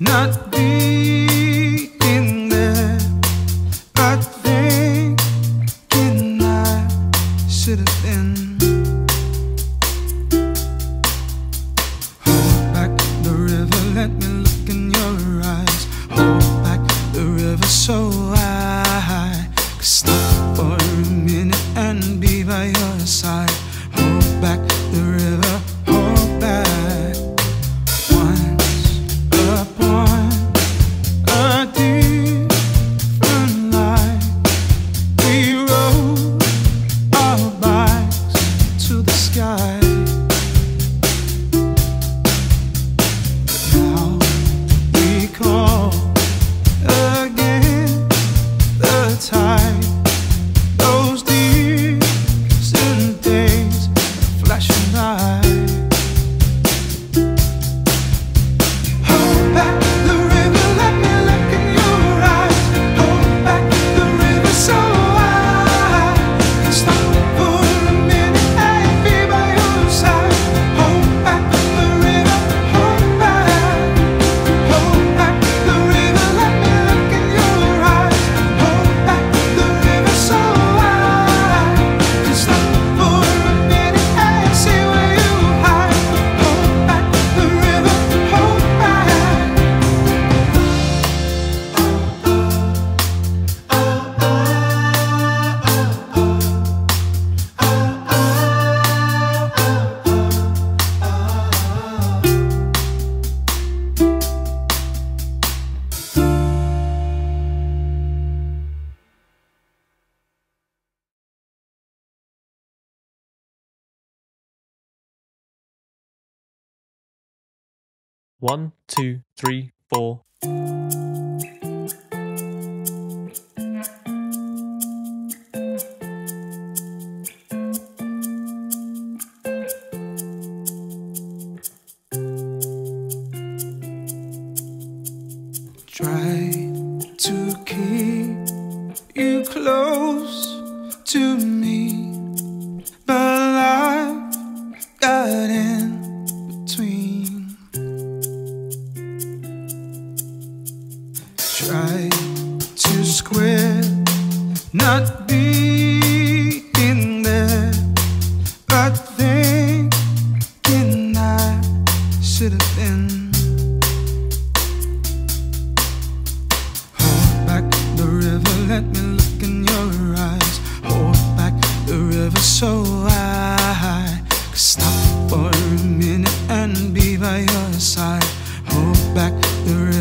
not being there. I think I should have been. Hold back the river, let me look in your eyes. Hold back the river so I could stop for a minute and be by your side. time. One, two, three, four. Try to keep try to square, not being there, but thinking I should have been. Hold back the river, let me look in your eyes. Hold back the river so I could stop for a minute and be by your side. Hold back the river.